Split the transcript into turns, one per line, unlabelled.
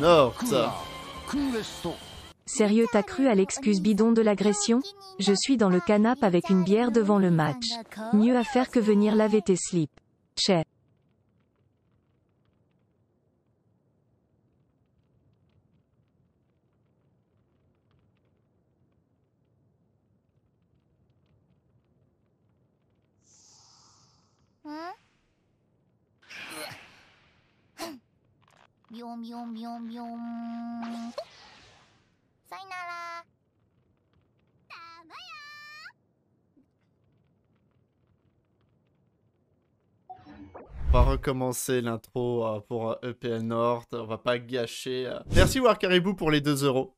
Nord.
Sérieux t'as cru à l'excuse bidon de l'agression? Je suis dans le canap avec une bière devant le match. Mieux à faire que venir laver tes slips. Che.
Miaou, miaou, miaou, miaou. さよなら。たまや
On va recommencer l'intro euh, pour euh, EPL Nord. On va pas gâcher. euh. Merci War Caribou pour les 2 euros.